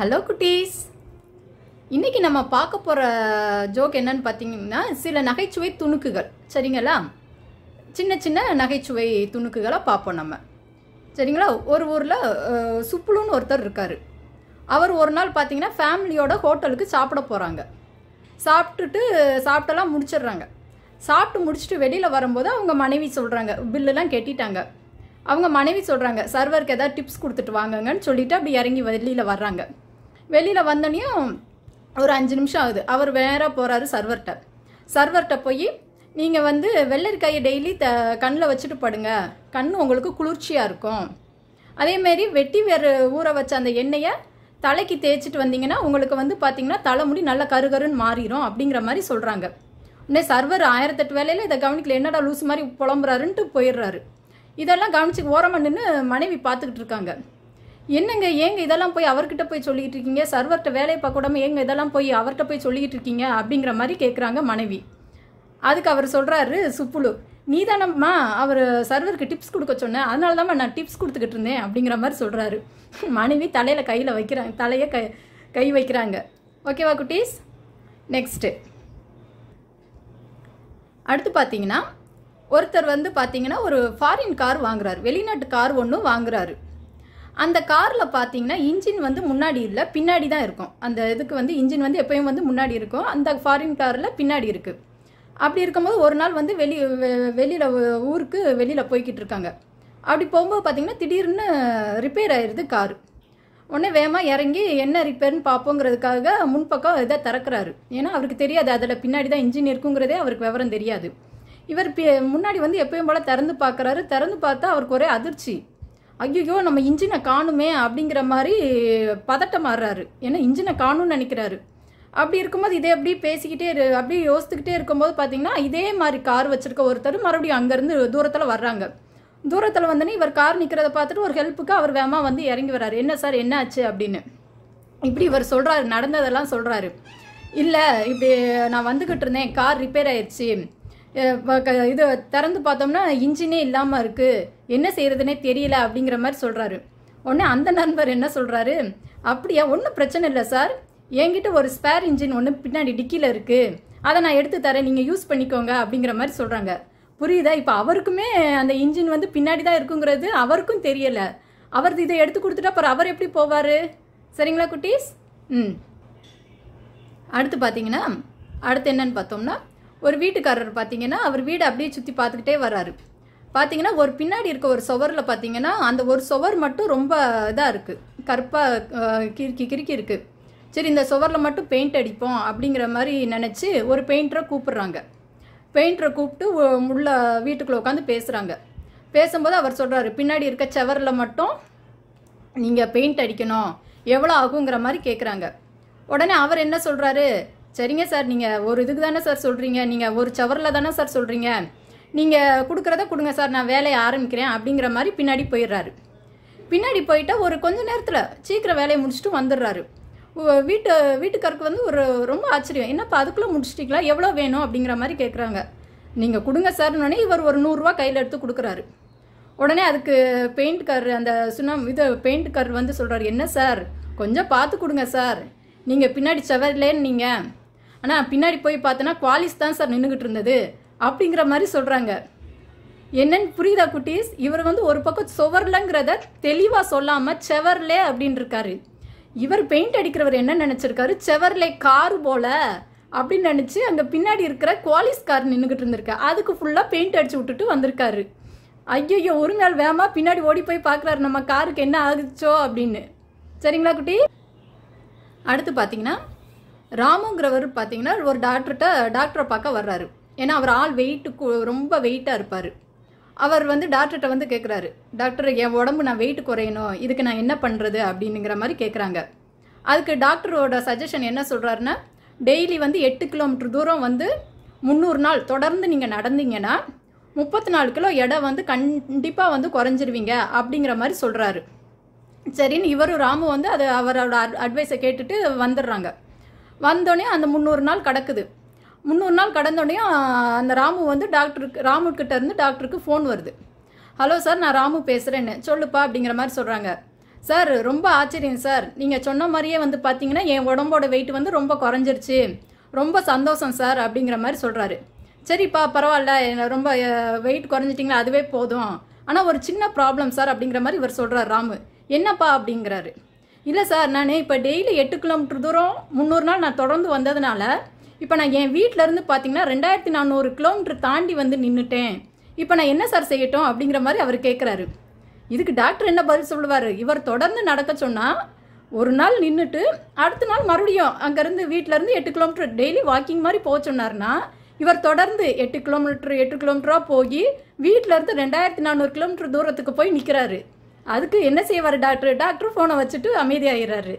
Hello குட்டீஸ். இன்றைக்கி நம்ம பார்க்க போகிற ஜோக் என்னன்னு பார்த்தீங்கன்னா சில நகைச்சுவை துணுக்குகள். சரிங்களா? சின்ன சின்ன நகைச்சுவை துணுக்குகளாக பார்ப்போம் நம்ம. சரிங்களா? ஒரு ஊரில் சுப்புலுன்னு ஒருத்தர் இருக்கார். அவர் ஒரு நாள் பார்த்தீங்கன்னா ஃபேமிலியோட ஹோட்டலுக்கு சாப்பிட போகிறாங்க சாப்பிட்டுட்டு சாப்பிட்டெல்லாம் முடிச்சிடுறாங்க. சாப்பிட்டு முடிச்சுட்டு வெளியில் வரும்போது அவங்க மனைவி சொல்கிறாங்க பில்லுலாம் கெட்டிட்டாங்க. அவங்க மனைவி சொல்கிறாங்க சர்வருக்கு ஏதாவது டிப்ஸ் கொடுத்துட்டு வாங்கங்கன்னு சொல்லிட்டு அப்படி இறங்கி வெளியில் வர்றாங்க. வெளியில் வந்தோடனையும் ஒரு அஞ்சு நிமிஷம் ஆகுது. அவர் வேற போகிறாரு சர்வர்கிட்ட சர்வர்கிட்ட போய் நீங்கள் வந்து வெள்ளரிக்காயை டெய்லி த கண்ணில் வச்சுட்டு படுங்க. கண் உங்களுக்கு குளிர்ச்சியாக இருக்கும். அதேமாரி வெட்டி வேறு ஊற வச்ச அந்த எண்ணெயை தலைக்கு தேய்ச்சிட்டு வந்தீங்கன்னா உங்களுக்கு வந்து பார்த்தீங்கன்னா தலைமுடி நல்லா கருகருன்னு மாறிடும் அப்படிங்கிற மாதிரி சொல்கிறாங்க உடனே சர்வர் ஆயிரத்தெட்டு வேலையில் இதை கவனிக்கல. என்னடா லூஸ் மாதிரி புலம்புறாருன்ட்டு போயிடுறாரு. இதெல்லாம் கவனிச்சு ஓரமாக நின்று மனைவி பார்த்துக்கிட்டு இருக்காங்க. என்னங்க ஏங்க இதெல்லாம் போய் அவர்கிட்ட போய் சொல்லிக்கிட்டு இருக்கீங்க? சர்வர்கிட்ட வேலையை பார்க்க விடாம ஏங்க இதெல்லாம் போய் அவர்கிட்ட போய் சொல்லிக்கிட்டு இருக்கீங்க? அப்படிங்கிற மாதிரி கேட்குறாங்க மனைவி. அதுக்கு அவர் சொல்கிறாரு சுப்புலு நீ தானம்மா அவர் சர்வருக்கு டிப்ஸ் கொடுக்க சொன்னேன் அதனால தான் நான் டிப்ஸ் கொடுத்துக்கிட்டு இருந்தேன் அப்படிங்கிற மாதிரி சொல்கிறாரு மனைவி தலையில் கையில் வைக்கிறாங்க தலையை கை கை வைக்கிறாங்க. ஓகேவா குட்டீஸ்? நெக்ஸ்ட்டு அடுத்து பார்த்தீங்கன்னா ஒருத்தர் வந்து பார்த்தீங்கன்னா ஒரு ஃபாரின் கார் வாங்குறாரு. வெளிநாட்டு கார் ஒன்றும் வாங்குறாரு. அந்த காரில் பார்த்தீங்கன்னா இன்ஜின் வந்து முன்னாடி இல்லை பின்னாடி தான் இருக்கும். அந்த இதுக்கு வந்து இன்ஜின் வந்து எப்பயும் வந்து முன்னாடி இருக்கும். அந்த ஃபாரின் காரில் பின்னாடி இருக்குது அப்படி இருக்கும்போது ஒரு நாள் வந்து வெளி வெளியில் ஊருக்கு வெளியில் போய்கிட்டு இருக்காங்க. அப்படி போகும்போது பார்த்தீங்கன்னா திடீர்னு ரிப்பேர் ஆயிடுது காரு. உடனே வேகமாக இறங்கி என்ன ரிப்பேர்னு பார்ப்போங்கிறதுக்காக முன்பக்கம் இதை திறக்கிறாரு. ஏன்னா அவருக்கு தெரியாது அதில் பின்னாடி தான் இன்ஜின் இருக்குங்கிறதே அவருக்கு விவரம் தெரியாது. இவர் பி- முன்னாடி வந்து எப்பயும் போல் திறந்து பார்க்குறாரு திறந்து பார்த்தா அவருக்கு ஒரே அதிர்ச்சி. ஐயோ நம்ம இன்ஜினை காணுமே அப்படிங்கிற மாதிரி பதட்டம் மாறுறாரு ஏன்னா இன்ஜினை காணும்னு நினைக்கிறாரு. அப்படி இருக்கும்போது இதே அப்படியே பேசிக்கிட்டே இரு அப்படியே யோசித்துக்கிட்டே இருக்கும்போது பார்த்தீங்கன்னா இதே மாதிரி கார் வச்சுருக்க ஒருத்தர் மறுபடியும் அங்கேருந்து தூரத்தில் வர்றாங்க. தூரத்தில் வந்தோடனே இவர் கார் நிற்கிறத பார்த்துட்டு ஒரு ஹெல்ப்புக்கு அவர் வேகமாக வந்து இறங்கி வர்றாரு. என்ன சார் என்ன ஆச்சு? அப்படின்னு. இப்படி இவர் சொல்கிறாரு நடந்ததெல்லாம் சொல்கிறாரு இல்லை இப்படி நான் வந்துக்கிட்டு இருந்தேன். கார் ரிப்பேர் ஆயிடுச்சு இது திறந்து பார்த்தோம்னா இன்ஜினே இல்லாமல் இருக்குது என்ன செய்கிறதுனே தெரியல அப்படிங்கிற மாதிரி சொல்கிறாரு உடனே அந்த நண்பர் என்ன சொல்கிறாரு அப்படியா ஒன்றும் பிரச்சனை இல்லை சார். என்கிட்ட ஒரு ஸ்பேர் இன்ஜின் ஒன்று பின்னாடி டிக்கியில் இருக்குது அதை நான் எடுத்து தரேன். நீங்கள் யூஸ் பண்ணிக்கோங்க அப்படிங்கிற மாதிரி சொல்கிறாங்க புரியுதா? இப்போ அவருக்குமே அந்த இன்ஜின் வந்து பின்னாடி தான் இருக்குங்கிறது அவருக்கும் தெரியலை. அவர் இதை எடுத்து கொடுத்துட்டா அப்புறம் அவர் எப்படி போவார்? சரிங்களா குட்டீஸ்? ம். அடுத்து பார்த்தீங்கன்னா அடுத்து என்னன்னு பார்த்தோம்னா ஒரு வீட்டுக்காரர் பார்த்தீங்கன்னா அவர் வீடு அப்படியே சுற்றி பார்த்துக்கிட்டே வர்றாரு. பார்த்தீங்கன்னா ஒரு பின்னாடி இருக்க ஒரு சுவரில் பார்த்தீங்கன்னா அந்த ஒரு சுவர் மட்டும் ரொம்ப இதாக இருக்குது கருப்பாக கிறுக்கி கிறுக்கி இருக்குது சரி இந்த சுவரில் மட்டும் பெயிண்ட் அடிப்போம் அப்படிங்கிற மாதிரி நினச்சி ஒரு பெயிண்டரை கூப்பிடுறாங்க. பெயிண்டரை கூப்பிட்டு உள்ள வீட்டுக்குள்ளே உட்காந்து பேசுகிறாங்க பேசும்போது அவர் சொல்கிறாரு பின்னாடி இருக்க செவரில் மட்டும் நீங்கள் பெயிண்ட் அடிக்கணும். எவ்வளோ ஆகுங்கிற மாதிரி கேட்குறாங்க உடனே அவர் என்ன சொல்கிறாரு சரிங்க சார் நீங்கள் ஒரு இதுக்கு தானே சார் சொல்கிறீங்க நீங்கள் ஒரு சவரில் தானே சார் சொல்கிறீங்க நீங்கள் கொடுக்குறத கொடுங்க சார் நான் வேலையை ஆரம்பிக்கிறேன் அப்படிங்கிற மாதிரி பின்னாடி போயிடுறாரு. பின்னாடி போயிட்டா ஒரு கொஞ்ச நேரத்தில் சீக்கிரம் வேலையை முடிச்சுட்டு வந்துடுறாரு. வீட்டு வீட்டுக்காருக்கு வந்து ஒரு ரொம்ப ஆச்சரியம். என்னப்பா அதுக்குள்ளே முடிச்சிட்டிங்களா? எவ்வளோ வேணும் அப்படிங்கிற மாதிரி கேட்குறாங்க நீங்கள் கொடுங்க சார்னோடனே இவர் ஒரு நூறுரூவா கையில் எடுத்து கொடுக்குறாரு. உடனே அதுக்கு பெயிண்ட் கார் அந்த சுண்ணாம் இது பெயிண்ட் கார் வந்து சொல்கிறாரு என்ன சார்? கொஞ்சம் பார்த்து கொடுங்க சார். நீங்கள் பின்னாடி செவர்லேன்னு நீங்கள் ஆனால் பின்னாடி போய் பார்த்தோன்னா குவாலிஸ் தான் சார் நின்றுக்கிட்டு இருந்தது. அப்படிங்கிற மாதிரி சொல்கிறாங்க என்னன்னு புரியுதா குட்டீஸ்? இவர் வந்து ஒரு பக்கம் சுவர்லங்கிறத தெளிவாக சொல்லாமல் செவர்லே அப்படின்னு இருக்காரு. இவர் பெயிண்ட் அடிக்கிறவர் என்ன நினச்சிருக்காரு? செவர்லே கார் போல அப்படின்னு நினச்சி அங்கே பின்னாடி இருக்கிற குவாலிஸ் கார் நின்றுக்கிட்டு இருந்திருக்கா. அதுக்கு ஃபுல்லாக பெயிண்ட் அடிச்சு விட்டுட்டு வந்திருக்காரு. ஐயோ ஒரு நாள் வேமா பின்னாடி ஓடி போய் பார்க்குறாரு நம்ம காருக்கு என்ன ஆகுச்சோ அப்படின்னு. சரிங்களா குட்டி? அடுத்து பார்த்தீங்கன்னா ராமுங்கிறவர் பார்த்தீங்கன்னா ஒரு டாக்டர்கிட்ட டாக்டரை பார்க்க வர்றாரு. ஏன்னா அவர் ஆள் வெயிட்டு ரொம்ப வெயிட்டாக இருப்பார். அவர் வந்து டாக்டர்கிட்ட வந்து கேட்குறாரு டாக்டர் என் உடம்பு நான் வெயிட் குறையணும். இதுக்கு நான் என்ன பண்ணுறது அப்படிங்கிற மாதிரி கேட்குறாங்க அதுக்கு டாக்டரோட சஜஷன் என்ன சொல்கிறாருன்னா டெய்லி வந்து எட்டு கிலோமீட்டர் தூரம் வந்து முந்நூறு நாள் தொடர்ந்து நீங்கள் நடந்தீங்கன்னா முப்பத்தி நாலு கிலோ எடை வந்து கண்டிப்பாக வந்து குறைஞ்சிருவீங்க. அப்படிங்கிற மாதிரி சொல்கிறாரு சரின்னு இவரும் ராமு வந்து அது அவரோட அட்வைஸை கேட்டுட்டு வந்துடுறாங்க. வந்தோடனே அந்த முந்நூறு நாள் கிடக்குது. முந்நூறு நாள் கடந்தோடனே அந்த ராமு வந்து டாக்டருக்கு ராமு கிட்ட இருந்து டாக்டருக்கு ஃபோன் வருது. ஹலோ சார் நான் ராமு பேசுகிறேன்னு சொல்லுப்பா அப்படிங்கிற மாதிரி சொல்கிறாங்க சார் ரொம்ப ஆச்சரியம் சார் நீங்கள் சொன்ன மாதிரியே வந்து பார்த்தீங்கன்னா என் உடம்போட வெயிட் வந்து ரொம்ப குறைஞ்சிருச்சு. ரொம்ப சந்தோஷம் சார் அப்படிங்கிற மாதிரி சொல்கிறாரு சரிப்பா பரவாயில்ல. என்னை ரொம்ப வெயிட் குறைஞ்சிட்டிங்களா? அதுவே போதும். ஆனால் ஒரு சின்ன ப்ராப்ளம் சார் அப்படிங்கிற மாதிரி இவர் சொல்கிறார் ராமு. என்னப்பா? அப்படிங்கிறாரு. இல்லை சார் நான் இப்போ டெய்லி எட்டு கிலோமீட்டர் தூரம் முந்நூறு நாள் நான் தொடர்ந்து வந்ததுனால இப்போ நான் என் வீட்டிலேருந்து இருந்து பார்த்தீங்கன்னா ரெண்டாயிரத்தி நானூறு கிலோமீட்டர் தாண்டி வந்து நின்றுட்டேன் இப்போ நான் என்ன சார் செய்யட்டும்? அப்படிங்கிற மாதிரி அவர் கேட்குறாரு இதுக்கு டாக்டர் என்ன பதில் சொல்லுவார்? இவர் தொடர்ந்து நடக்க சொன்னால் ஒரு நாள் நின்றுட்டு அடுத்த நாள் மறுபடியும் அங்கேருந்து வீட்டிலேருந்து எட்டு கிலோமீட்டர் டெய்லி வாக்கிங் மாதிரி போக சொன்னார்னா இவர் தொடர்ந்து எட்டு கிலோமீட்டர் எட்டு கிலோமீட்டராக போய் வீட்டில் இருந்து ரெண்டாயிரத்தி நானூறு கிலோமீட்டர் தூரத்துக்கு போய் நிற்கிறாரு அதுக்கு என்ன செய்வார் டாக்டர்? டாக்டர் ஃபோனை வச்சுட்டு அமைதியாகிறாரு